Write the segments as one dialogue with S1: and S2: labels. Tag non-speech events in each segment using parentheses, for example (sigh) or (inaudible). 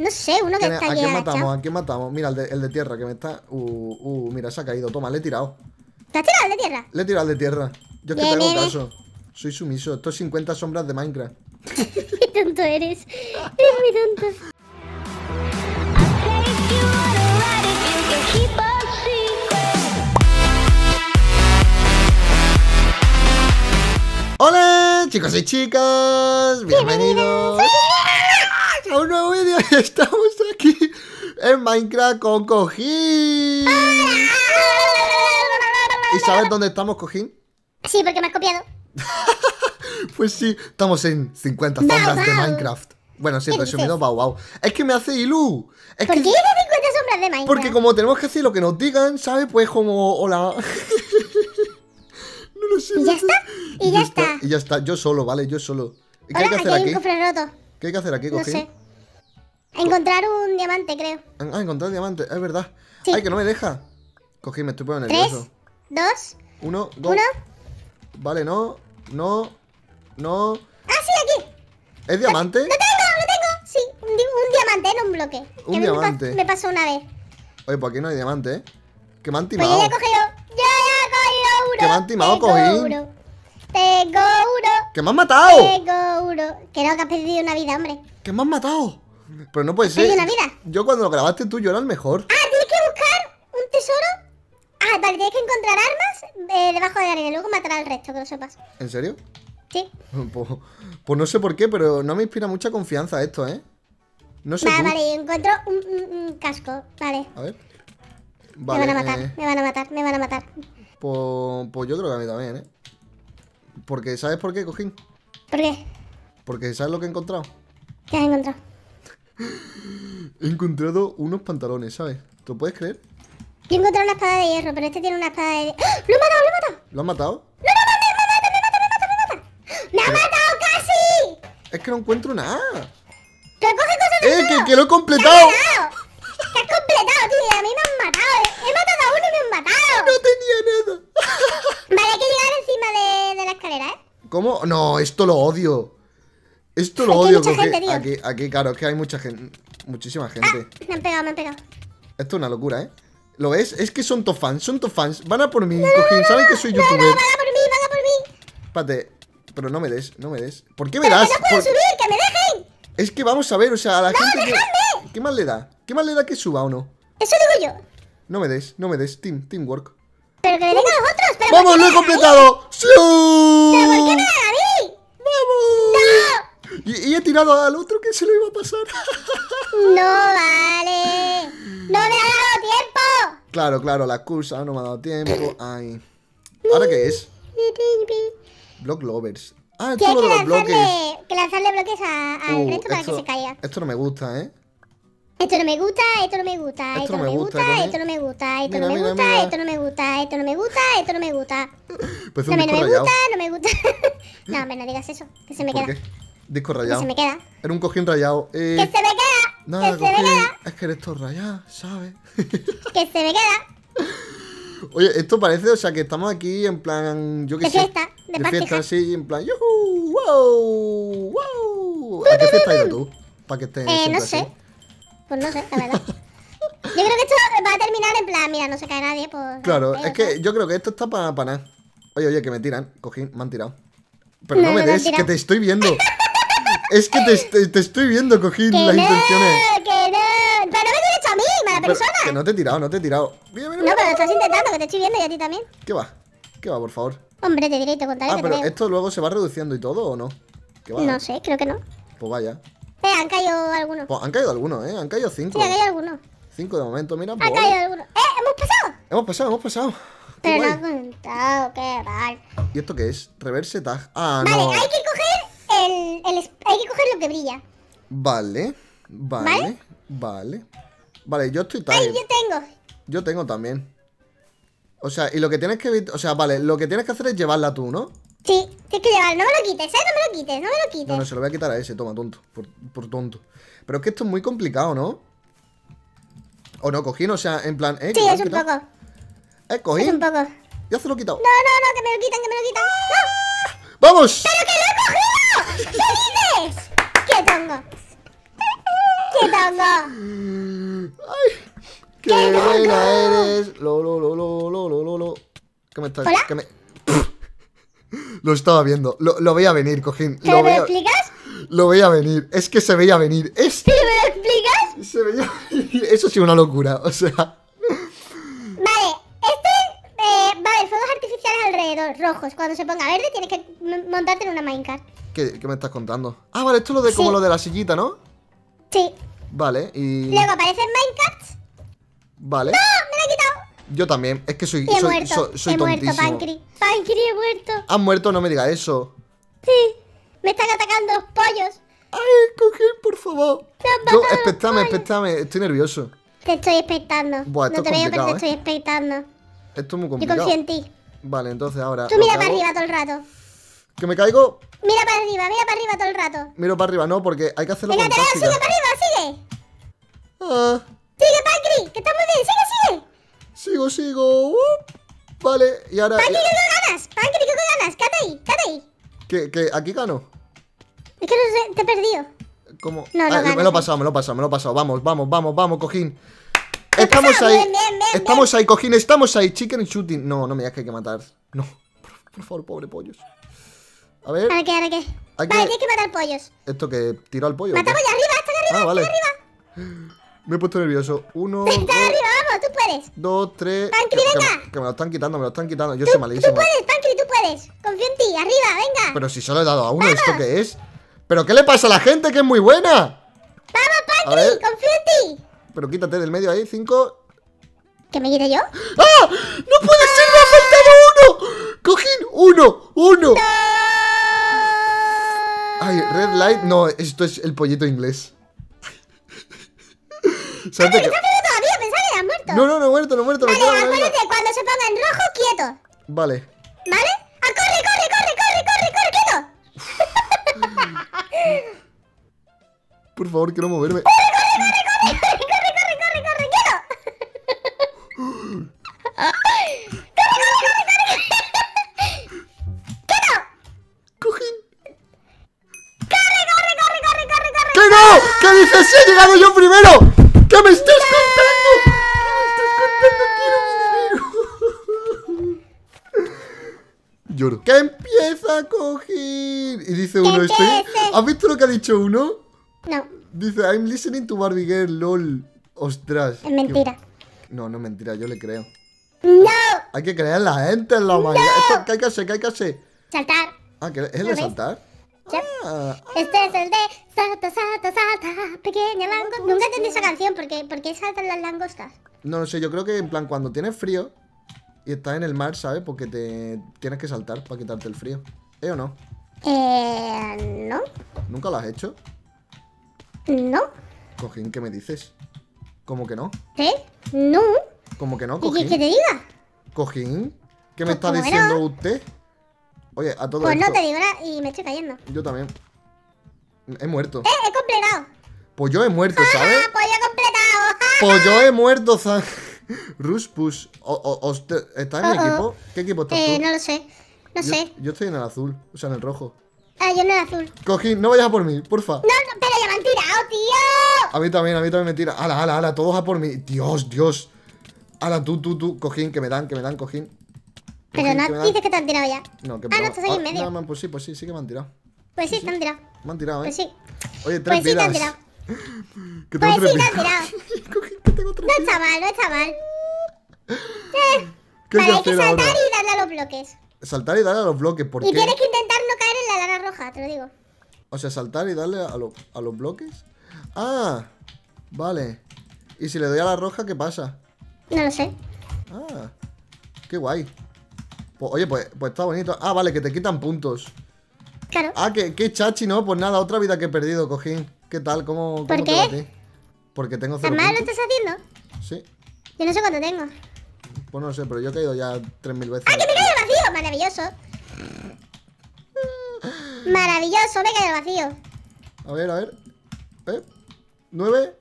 S1: No sé, uno que está
S2: ¿A
S1: aquí
S2: quién matamos? ¿A quién matamos? Mira, el de, el de tierra que me está... Uh, uh, mira, se ha caído. Toma, le he tirado.
S1: ¿Te has tirado el de tierra?
S2: Le he tirado al de tierra. Yo es que te hago caso. Soy sumiso. Esto es 50 sombras de Minecraft. (laughs)
S1: Qué tonto eres. Eres muy tonto.
S2: Hola chicos y chicas, bienvenidos a un nuevo vídeo. Estamos aquí en Minecraft con Cojín. ¿Y sabes dónde estamos, Cojín?
S1: Sí, porque me has copiado. (laughs)
S2: Pues sí, estamos en 50 sombras de. Minecraft. Bueno, sí,
S1: ¿Qué
S2: resumido, bau bau. Es que me hace Ilu. Es
S1: ¿Por
S2: que
S1: qué dices 50 sombras de Minecraft?
S2: Porque como tenemos que hacer lo que nos digan, ¿sabes? Pues como, hola. (laughs) no lo sé.
S1: Y
S2: no
S1: ya está, y ya está.
S2: Y ya está, yo solo, ¿vale? Yo solo. ¿Y ¿Qué
S1: Hola,
S2: hay que
S1: aquí
S2: hacer
S1: hay
S2: aquí?
S1: un cofre roto.
S2: ¿Qué hay que hacer aquí,
S1: No
S2: Cojín?
S1: sé. Encontrar un diamante, creo.
S2: Ah, encontrar diamante, es verdad.
S1: Sí.
S2: Ay, que no me deja. Cojín, me estoy poniendo
S1: Tres,
S2: nervioso.
S1: dos,
S2: Uno, go.
S1: uno.
S2: Vale, no, no, no.
S1: ¡Ah, sí, aquí!
S2: ¿Es diamante?
S1: ¡Lo tengo, lo tengo! Sí, un, di- un diamante, no un bloque.
S2: Un
S1: Que me pa-
S2: diamante.
S1: Me pasó una vez.
S2: Oye, pues aquí no hay diamante, ¿eh? Que me han
S1: Pues yo
S2: timado.
S1: ya he cogido. ¡Yo ya he cogido uno!
S2: Que me han timado,
S1: tengo
S2: cogí.
S1: uno. Tengo uno.
S2: ¡Que me han matado!
S1: Tengo uno. Que no, que has perdido una vida, hombre.
S2: ¡Que me han matado! Pero no puede
S1: ¿Has perdido
S2: ser.
S1: una vida?
S2: Yo cuando lo grabaste tú, yo era el mejor.
S1: Ah, tienes que buscar un tesoro. Ah, vale, tienes que encontrar armas eh, debajo de la arena y luego matar al resto, que lo sepas.
S2: ¿En serio?
S1: Sí. (laughs)
S2: Pues, pues no sé por qué, pero no me inspira mucha confianza esto, ¿eh? No sé
S1: Vale,
S2: tú.
S1: vale, encuentro un, un- un casco. Vale.
S2: A ver.
S1: me van a matar,
S2: eh,
S1: me van a matar, me van a matar.
S2: pues, pues yo creo que a mí también, ¿eh? Porque, ¿sabes por qué, Cojín?
S1: ¿Por qué?
S2: Porque, ¿sabes lo que he encontrado?
S1: ¿Qué has encontrado?
S2: He encontrado unos pantalones, ¿sabes? ¿Te lo puedes creer?
S1: Yo he encontrado una espada de hierro, pero este tiene una espada de... ¡Ah! ¡Lo he matado, lo he matado!
S2: ¿Lo has matado?
S1: ¡Me ha matado casi!
S2: Es que no encuentro nada.
S1: ¡Que coge cosas de
S2: ¡Eh, que, que lo he
S1: ¡Me
S2: completado!
S1: has matado! ¡Que has completado, tío! A mí me han matado. He matado a uno y me han matado.
S2: No tenía nada.
S1: Vale, hay que llegar encima de, de la escalera, ¿eh?
S2: ¿Cómo? No, esto lo odio. Esto lo odio, Cojín.
S1: gente.
S2: Aquí, aquí, claro, es que hay mucha gente. Muchísima
S1: Ah,
S2: gente.
S1: me han pegado, me han pegado.
S2: Esto es una locura, ¿eh? ¿Lo ves? Es que son tos fans, son tos fans. Van a por mí, Cojín. Saben que soy
S1: No, no,
S2: youtuber.
S1: vaga por mí, vaga por mí.
S2: Espérate. Pero no me des, no me des. ¿Por qué me
S1: ¡Pero
S2: das?
S1: que no puedo
S2: Por-
S1: subir! ¡Que me dejen!
S2: Es que vamos a ver, o sea, a la gente que. ¿Qué más le da? ¿Qué más le da que suba o no?
S1: Eso digo yo.
S2: No me des, no me des. Team, teamwork.
S1: Pero que le den a los otros. ¿Pero
S2: ¡Vamos, lo he
S1: a
S2: completado! ¡Sí!
S1: ¿Pero por qué me dan a mí?
S2: Y, y he tirado al otro que se lo iba a pasar.
S1: No vale. No me ha dado tiempo.
S2: claro, claro, la excusa, no me ha dado tiempo. Ay. ¿Ahora qué es? Block lovers. Ah, esto lo de los bloques.
S1: lanzarle, que lanzarle bloques al
S2: Uh,
S1: resto para
S2: esto,
S1: que se caiga.
S2: esto no me gusta, ¿eh?
S1: Esto no me gusta, esto no me gusta, esto no me gusta, esto no me gusta, esto no me gusta, esto no me gusta, esto no me gusta, esto no me gusta.
S2: Pues
S1: No me, me gusta, no me gusta. No, hombre, no digas eso, que se me
S2: ¿Por
S1: queda.
S2: Disco rayado.
S1: se me queda.
S2: Era un cojín rayado. Eh,
S1: Que se me queda.
S2: nada,
S1: que se me queda.
S2: Es que eres todo rayado, ¿sabes? (laughs)
S1: Que se me queda. (laughs)
S2: Oye, esto parece, o sea, que estamos aquí en plan, yo qué
S1: De
S2: sé.
S1: fiesta, de
S2: fiesta,
S1: pastija.
S2: sí, en plan, yuhu, wow, wow. ¿A qué fiesta has ido tú? Para que estés
S1: Eh, no
S2: así.
S1: sé. Pues no sé, la verdad. (laughs) Yo creo que esto va a terminar en plan, mira, no se cae nadie, pues.
S2: Claro,
S1: eh,
S2: es que yo creo que esto está para nada. Oye, oye, que me tiran, cojín, me han tirado. Pero no,
S1: No,
S2: me des, que te estoy viendo. Es que te, te- te estoy viendo,
S1: Que
S2: las
S1: no,
S2: intenciones.
S1: que no. Pero no me hecho a mí, mala
S2: Pero-
S1: persona.
S2: que no te he tirado, no te he tirado. Mira, mira,
S1: No, pero lo estás intentando, que te estoy viendo y a ti también.
S2: ¿Qué va? ¿Qué va, por favor?
S1: Hombre, te diré y te contaré
S2: Ah,
S1: que
S2: pero esto luego se va reduciendo y todo, ¿o no? ¿Qué va?
S1: No sé, creo que no.
S2: Pues vaya.
S1: Eh, han caído algunos.
S2: Pues han caído algunos, ¿eh? Han caído cinco.
S1: Sí, han caído algunos.
S2: Cinco de momento, mira.
S1: Han
S2: pues,
S1: caído algunos. ¡Eh, hemos pasado!
S2: Hemos pasado, hemos pasado.
S1: Pero no ha contado, qué mal.
S2: ¿Y esto qué es? Reverse tag. Ah,
S1: Vale,
S2: no.
S1: hay que coger el, el. es- Hay que coger lo que brilla.
S2: Vale, vale,
S1: ¿Vale?
S2: vale. Vale, yo estoy
S1: Ay,
S2: tired.
S1: yo tengo.
S2: Yo tengo también. O sea, y lo que tienes que O sea, vale, lo que tienes que hacer es llevarla tú, ¿no?
S1: Sí, tienes que llevar. No me lo quites, ¿eh? No me lo quites, no me lo quites.
S2: No, no, se lo voy a quitar a ese, toma, tonto. Por, por tonto. Pero es que esto es muy complicado, ¿no? O no, cojín, o sea, en plan. ¿eh?
S1: sí, es un
S2: quitado.
S1: poco.
S2: Eh,
S1: Es
S2: cojín.
S1: un poco.
S2: Ya se lo he quitado.
S1: No, no, no, que me lo quitan, que me lo quitan. ¡No!
S2: ¡Vamos!
S1: ¡Pero que lo he cogido! ¿Qué dices? ¡Qué tongo! ¡Qué ¡Qué tongo!
S2: ¡Ay! ¡Qué buena eres! Lo, lo, lo, lo, lo, lo, lo, lo. ¿Qué me estás...?
S1: ¿Hola?
S2: ¿Qué me... (laughs) Lo estaba viendo. Lo, lo veía venir, cojín.
S1: ¿Pero
S2: Lo
S1: me
S2: veía,
S1: lo explicas?
S2: lo veía venir. Es que se veía venir. Es...
S1: ¿Pero me lo explicas?
S2: Se veía (laughs) venir. Eso sí, una locura. O sea...
S1: Vale, este eh, va a haber fuegos rojos. Cuando se ponga verde tienes que montarte en una minecart.
S2: ¿Qué, qué me estás contando? Ah, vale, esto es lo de como
S1: Sí.
S2: lo de la sillita, ¿no?
S1: Sí.
S2: Vale, y...
S1: Luego aparecen minecarts.
S2: Vale.
S1: ¡Ah! ¡Me la he quitado!
S2: Yo también. Es que soy,
S1: Y he
S2: soy,
S1: muerto.
S2: soy, soy
S1: he muerto,
S2: tontísimo.
S1: Pancri. Pancri, he muerto.
S2: ¿Has muerto? No me digas eso.
S1: Sí. Me están atacando los pollos.
S2: ¡Ay, cojín, por favor! Yo, espectame. Estoy nervioso.
S1: Te estoy expectando.
S2: Buah,
S1: no te veo, pero te estoy expectando.
S2: Esto es muy
S1: Yo
S2: complicado.
S1: confío en ti.
S2: Vale, entonces ahora...
S1: Tú mira
S2: que
S1: para
S2: hago-
S1: arriba todo el rato.
S2: ¿Que me caigo?
S1: Mira para arriba, mira para arriba todo el rato.
S2: Miro para arriba, no, porque hay que hacerlo
S1: Venga,
S2: con
S1: sigue para arriba, sigue.
S2: Ah,
S1: Sigue, Pancri, que está muy bien, sigue, sigue.
S2: sigo, sigo. Uh, vale, y ahora...
S1: Pancri, ¿qué ganas? Pancri, ¿qué ganas? Quédate ahí, quédate ahí.
S2: ¿Que, que aquí gano?
S1: Es que no sé, te he perdido.
S2: ¿Cómo?
S1: No, no
S2: Ah,
S1: ganas,
S2: me lo he
S1: eh.
S2: pasado, me lo he pasado, me lo he pasado. Vamos, vamos, vamos, vamos, cojín. Estamos ahí. Estamos ahí, cojín, estamos ahí. Chicken shooting. No, no me digas que hay que matar. No, por, por favor, pobre pollos. A ver,
S1: ¿Ahora qué, ahora qué?
S2: Hay
S1: Vale,
S2: que-
S1: tienes que matar pollos.
S2: esto que tiro al pollo.
S1: Matamos ya arriba, están arriba,
S2: Ah, vale.
S1: arriba.
S2: Me he puesto nervioso. Uno, (laughs) dos,
S1: arriba, vamos, tú puedes.
S2: dos, tres.
S1: Pancri,
S2: que,
S1: venga.
S2: que me lo están quitando, me lo están quitando. Yo
S1: Tú,
S2: soy
S1: tú
S2: malísimo.
S1: puedes, Pancri, tú puedes. Confío en ti, arriba, venga.
S2: Pero si solo he dado a uno, ¿esto qué es? ¿Pero qué le pasa a la gente que es muy buena?
S1: Vamos. Pancri, confío en ti.
S2: Pero quítate del medio ahí, cinco.
S1: ¿Que me quite yo?
S2: ¡Ah! ¡No puede ser! ¡Me ha faltado uno! ¡Cojín! ¡Uno! ¡Uno! Ay, red light. No, esto es el pollito inglés. (laughs)
S1: ¿Estás vivo todavía? Pensaba que eras muerto.
S2: No, no, no he muerto, no he muerto.
S1: Vale,
S2: vida.
S1: acuérdate, cuando se ponga en rojo, quieto.
S2: Vale.
S1: ¿Vale? ¡Ah, corre, corre, corre, corre, corre, corre, quieto! (laughs)
S2: Por favor, quiero moverme. (laughs)
S1: ¡Corre, corre, corre, corre, corre, quieto!
S2: ¡Cojín!
S1: ¡Corre, corre, corre, corre, corre, corre!
S2: ¡Que no! ¿Qué dices? ¡Sí he llegado yo primero! ¿Qué me estás contando? ¿Qué me estás contando? ¡Quiero mi dinero! Lloro. ¡Que empieza a cojín! Y dice uno, estoy...
S1: empiece.
S2: ¿Has visto lo que ha dicho uno?
S1: No,
S2: Dice, I'm listening to Barbie Girl, lol. Ostras.
S1: es mentira.
S2: No, no es mentira, yo le creo.
S1: ¡No!
S2: Hay que creer en la gente, en la humanidad. Esto, ¿Qué hay que hacer? ¿Qué hay que hacer?
S1: Saltar.
S2: Ah, ¿que ¿es el
S1: ¿Lo
S2: de saltar? Ah,
S1: Este es el de salta, salta, salta, pequeña langosta. Nunca entendí esa canción porque, ¿por qué saltan las langostas?
S2: no lo sé, yo creo que en plan cuando tienes frío y estás en el mar, ¿sabes? Porque te tienes que saltar para quitarte el frío. ¿Eh o no?
S1: Eh. No.
S2: ¿Nunca lo has hecho?
S1: No.
S2: Cojín, ¿qué me dices? ¿Cómo que no?
S1: ¿Sí? No.
S2: ¿Cómo que no,
S1: ¿Y qué,
S2: cojín?
S1: que te diga?
S2: ¿Cojín? ¿Qué me
S1: Pues
S2: está
S1: como
S2: diciendo
S1: no.
S2: usted? Oye, a todo
S1: Pues
S2: esto.
S1: no te digo nada y me estoy cayendo.
S2: Yo también. He muerto.
S1: ¡Eh! He completado.
S2: Pues yo he muerto, ¿sabes?
S1: ¡Ah! Pues ya he completado. (laughs)
S2: Pues yo he muerto, (laughs) o usted- ¿Estás en mi
S1: Oh, oh.
S2: equipo? ¿Qué equipo estás
S1: Eh,
S2: tú?
S1: no lo sé. No
S2: yo,
S1: sé.
S2: yo estoy en el azul, o sea, en el rojo.
S1: Ah, yo no era azul.
S2: Cojín, no vayas a por mí, porfa.
S1: No, no, pero ya me han tirado, tío.
S2: A mí también, a mí también me tira. Ala, ala, ala, todos a por mí. Dios, Dios. Ala, tú, tú, tú. Cojín, que me dan, que me dan, cojín.
S1: Pero no
S2: que
S1: dices que te han tirado ya.
S2: No, que
S1: Ah, no, estás ahí en medio.
S2: no, man, pues sí, pues sí, sí que me han tirado.
S1: Pues sí, te han tirado.
S2: Me han tirado, ¿eh?
S1: Pues sí.
S2: Oye, tres
S1: Pues sí, te han tirado. (laughs)
S2: Que tengo
S1: Pues sí, te han tirado. (laughs)
S2: Cojín, que tengo tres
S1: No está mal, no está mal. (laughs)
S2: ¿Qué hay
S1: Vale, hay
S2: que
S1: que saltar
S2: ahora?
S1: y darle a los bloques.
S2: Saltar y darle a los bloques, ¿por
S1: Y
S2: qué?
S1: tienes que intentar no caer en la lana roja, te lo digo.
S2: O sea, saltar y darle a, lo- a los bloques. Ah, vale. Y si le doy a la roja, ¿qué pasa?
S1: No lo sé.
S2: Ah, qué guay. Pues, oye, pues, pues está bonito. Ah, vale, que te quitan puntos.
S1: Claro.
S2: Ah, que, qué chachi, ¿no? Pues nada, otra vida que he perdido, cojín. ¿Qué tal? ¿Cómo, cómo
S1: ¿Por qué?
S2: Porque tengo
S1: ¿Tan
S2: cero
S1: mal lo estás haciendo?
S2: Sí,
S1: Yo no sé cuánto tengo.
S2: pues no sé, pero yo he caído ya 3.000 veces.
S1: ¡Ah, que me cae el vacío! Maravilloso. (laughs) Maravilloso, me cae el vacío.
S2: A ver, a ver. ¿Eh? ¿Nueve?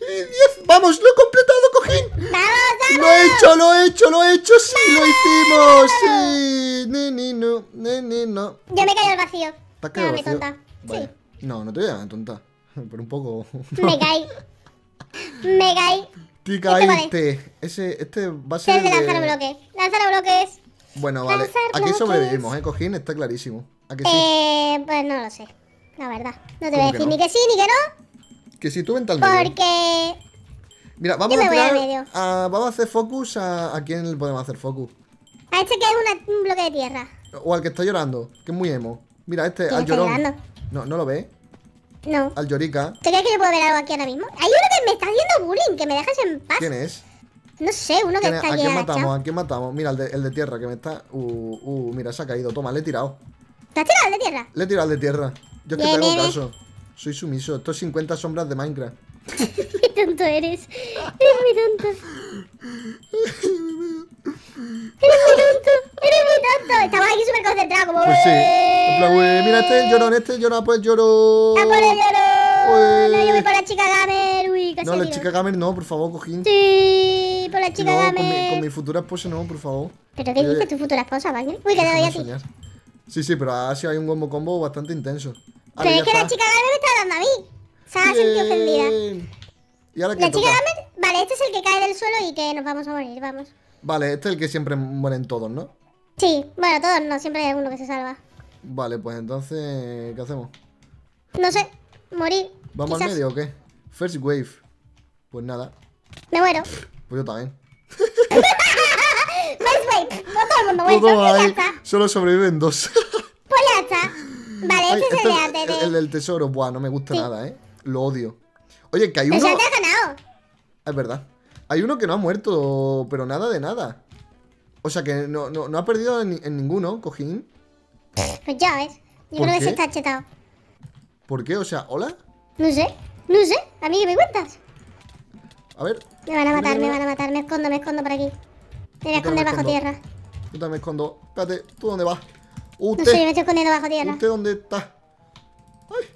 S2: ¡Y diez! ¡Vamos! ¡Lo he completado, cojín!
S1: ¡Vamos, vamos!
S2: ¡Lo he hecho, lo he hecho, lo he hecho! ¡Sí, lo hicimos! ¡Sí! Ni, ni, no, ni, ni, no.
S1: Yo me caí al vacío.
S2: ¿Te has quedado
S1: Llámame
S2: vacío?
S1: tonta.
S2: Vale.
S1: Sí.
S2: No, no te voy a llamar tonta. (laughs) Pero un poco.
S1: Me caí. Me caí.
S2: Te
S1: Este
S2: caíste. Ese, este va a ser. El de-
S1: lanzar bloques. Lanzar bloques.
S2: Bueno, vale.
S1: Lanzar
S2: Aquí
S1: bloques.
S2: sobrevivimos, ¿eh? Cojín, está clarísimo. ¿A que sí?
S1: Eh, pues no lo sé. La verdad. No te voy
S2: ¿Cómo
S1: a decir
S2: no?
S1: ni que sí ni que no.
S2: Que si tú vente al medio.
S1: Porque.
S2: Mira, vamos a
S1: al
S2: tirar. a- vamos a hacer focus a. ¿A quién le podemos hacer focus?
S1: A este que es una- un bloque de tierra.
S2: O al que está llorando, que es muy emo. Mira, este,
S1: ¿Quién
S2: al
S1: está
S2: llorón.
S1: llorando?
S2: No, no lo ves.
S1: No.
S2: Al llorica.
S1: ¿Tú crees que yo puedo ver algo aquí ahora mismo? Hay uno que me está haciendo bullying, que me dejas en paz.
S2: ¿Quién es?
S1: No sé, uno que
S2: ¿Quién es?
S1: está
S2: ¿A
S1: aquí
S2: quién
S1: agachado.
S2: matamos? ¿A quién matamos? Mira, el de, el de tierra que me está. Uh, uh, mira, se ha caído. Toma, le he tirado.
S1: ¿Te has tirado el de tierra?
S2: Le he tirado al de tierra. Yo es que
S1: Bien,
S2: te hago
S1: bien,
S2: caso. Soy sumiso. Esto es 50 sombras de Minecraft. (laughs)
S1: Qué tonto eres. Eres muy tonto. Eres muy tonto. Eres muy tonto. Estamos aquí súper concentrados, como.
S2: Pues sí.
S1: "Eh".
S2: En plan, güey, mira, este es el llorón, este es el llorón, pues llorón.
S1: ¡A por el llorón!
S2: Uy.
S1: No, yo voy por la chica gamer. Uy, casi
S2: No, la chica gamer no, por favor, cojín.
S1: Sí, por la chica
S2: No,
S1: gamer.
S2: con mi, con mi futura esposa no, por favor.
S1: ¿Pero qué dices tu futura esposa, Bagri? Uy, que te doy a ti.
S2: Sí, sí, pero ha sido hay un combo combo bastante intenso.
S1: Pero es que la chica gamer me está dando a mí. Se ha sentido ofendida.
S2: Bien. ¿Y ahora qué
S1: La chica. Vale, este es el que cae del suelo y que nos vamos a morir, vamos.
S2: Vale, este es el que siempre mueren todos, ¿no?
S1: Sí, bueno, todos no, siempre hay alguno que se salva.
S2: Vale, pues entonces, ¿qué hacemos?
S1: No sé, morir.
S2: ¿Vamos
S1: quizás.
S2: al medio o qué? First wave. Pues nada,
S1: Me muero.
S2: pues yo también. (laughs)
S1: First wave. No todo el mundo muere.
S2: Todo
S1: Pues
S2: ahí, solo sobreviven dos.
S1: Pues ya está. Vale,
S2: Ay,
S1: este es
S2: este
S1: el de
S2: es
S1: antes
S2: el,
S1: de.
S2: el del tesoro. Buah, no me gusta
S1: Sí.
S2: nada, ¿eh? Lo odio. Oye, que hay
S1: Pero
S2: uno...
S1: ya te has ganado.
S2: Es verdad. Hay uno que no ha muerto, pero nada de nada. O sea que no, no, no ha perdido en, en ninguno, cojín.
S1: Pues ya ves. Yo
S2: ¿Por
S1: creo que se está chetado.
S2: ¿Por qué? O sea, ¿hola?
S1: No sé, no sé. A mí que me cuentas.
S2: A ver,
S1: Me van a matar, me van a matar. Me escondo, me escondo por aquí. Me voy a esconder bajo
S2: escondo.
S1: tierra.
S2: yo también me escondo. Espérate, ¿tú dónde vas?
S1: No
S2: Usted,
S1: sé, me estoy escondiendo bajo tierra.
S2: ¿usted dónde está? Ay,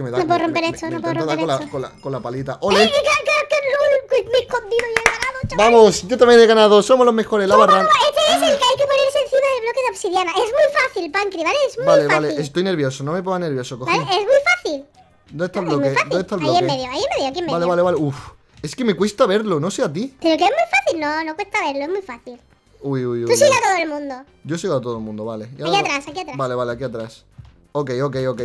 S2: que me da
S1: No puedo romper esto, no puedo romper
S2: con la,
S1: esto.
S2: con, la, con la palita.
S1: ¡Ey,
S2: ¡Ole!
S1: que, me he escondido y he ganado, chaval!
S2: Vamos, yo también he ganado. Somos los mejores, la barra.
S1: Este es el que hay que ponerse encima del bloque de obsidiana. Es muy fácil, Pancri, ¿vale? Es muy
S2: Vale,
S1: fácil.
S2: vale, estoy nervioso, no me pongas nervioso,
S1: ¿Vale?
S2: cojín.
S1: Es muy fácil.
S2: ¿Dónde está el
S1: Es
S2: bloque?
S1: fácil.
S2: ¿Dónde está el
S1: Ahí
S2: bloque?
S1: en medio, ahí en medio, aquí en medio.
S2: Vale, vale, vale. Uf, es que me cuesta verlo, no sé a ti.
S1: Pero que es muy fácil, no, no cuesta verlo, es muy fácil.
S2: Uy, uy, uy.
S1: Tú sigue a todo el mundo.
S2: Yo sigo a todo el mundo, vale. Y
S1: Aquí
S2: ahora-
S1: atrás, aquí atrás.
S2: Vale, vale, aquí atrás. Ok, ok, ok.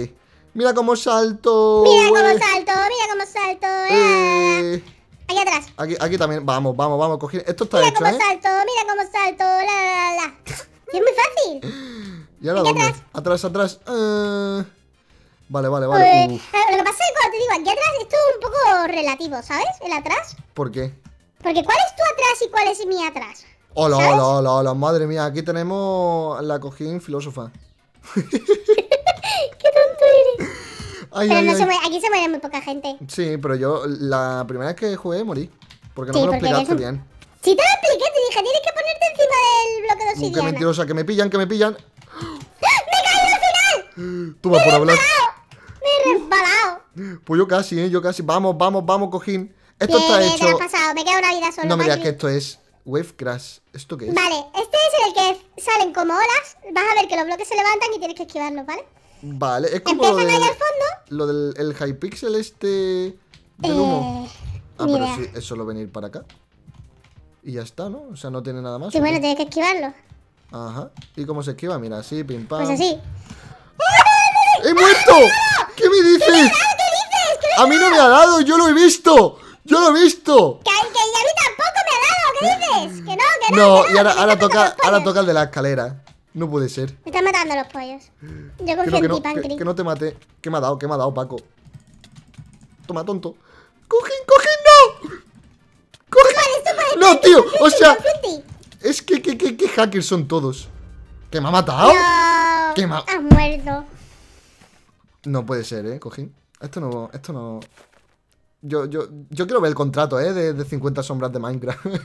S2: Mira cómo salto.
S1: Mira cómo
S2: eh.
S1: salto, mira cómo salto. la.
S2: Eh,
S1: Aquí atrás.
S2: Aquí, aquí también. Vamos, vamos, vamos. Coger. Esto está
S1: Mira
S2: hecho,
S1: cómo
S2: ¿eh?
S1: salto, mira cómo salto. La, la, la, (laughs) es muy fácil.
S2: ¿Y ahora
S1: Aquí
S2: dónde?
S1: atrás.
S2: Atrás, atrás. Eh, Vale, vale,
S1: Pues,
S2: vale.
S1: Lo que pasa es que cuando te digo aquí atrás, esto es un poco relativo, ¿sabes? El atrás.
S2: ¿Por qué?
S1: Porque ¿cuál es tu atrás y cuál es mi atrás?
S2: Hola,
S1: ¿Sabes?
S2: hola, hola, hola. Madre mía, aquí tenemos la cojín filósofa. (laughs)
S1: ¡Qué tonto eres!
S2: Ay,
S1: Pero
S2: ay,
S1: no
S2: ay.
S1: se muere, aquí se muere muy poca gente.
S2: Sí, pero yo la primera vez que jugué morí. Porque no
S1: Sí,
S2: me lo explicaste
S1: un-
S2: bien.
S1: Si te lo expliqué, te dije, tienes que ponerte encima del bloque de
S2: Uh, qué
S1: obsidiana.
S2: mentirosa, que me pillan, que me pillan.
S1: ¡Me caído al final!
S2: Tú vas por hablar.
S1: ¡Me he resbalado!
S2: Pues yo casi, ¿eh? Yo casi. Vamos, vamos, vamos, cojín. Esto
S1: Bien,
S2: está
S1: bien, te lo
S2: hecho.
S1: has pasado. Me queda una vida solo.
S2: No me digas que esto es Wave Crash. ¿Esto qué es?
S1: Vale, este es el que salen como olas. Vas a ver que los bloques se levantan y tienes que esquivarlos, ¿vale?
S2: Vale, es como lo
S1: ahí
S2: del,
S1: al fondo.
S2: lo del el Hypixel este del humo.
S1: Eh,
S2: Ah, pero sí, es solo venir para acá. Y ya está, ¿no? O sea, no tiene nada más.
S1: Sí,
S2: ¿o
S1: bueno, tienes que esquivarlo.
S2: Ajá. ¿Y cómo se esquiva? Mira, así, pim pam.
S1: Pues así.
S2: ¡He muerto! ¿Qué me dices?
S1: ¿Qué dices? ¿Qué
S2: A mí no me ha dado, yo lo he visto. Yo lo he visto.
S1: Que, que a mí tampoco me ha dado. ¿Qué dices? Que no, que no.
S2: No,
S1: que
S2: y ahora,
S1: me
S2: ahora toca, ahora toca el de la escalera. No puede ser.
S1: Me están matando los pollos. Yo
S2: Que
S1: confío
S2: no, que
S1: en ti,
S2: que,
S1: Pancri.
S2: que no te mate. ¿Qué me ha dado? ¿Qué me ha dado, Paco? Toma, tonto. ¡Cojín, cojín, no!
S1: Puedes,
S2: No, tío, o sea-. Es que, que, que, que hackers son todos. ¿Que me ha matado?
S1: No.
S2: ¿Qué ma-
S1: Has muerto.
S2: No puede ser, ¿eh, cojín? Esto no, esto no... Yo, yo, yo quiero ver el contrato, ¿eh? De, de 50 sombras de Minecraft. (laughs) (laughs)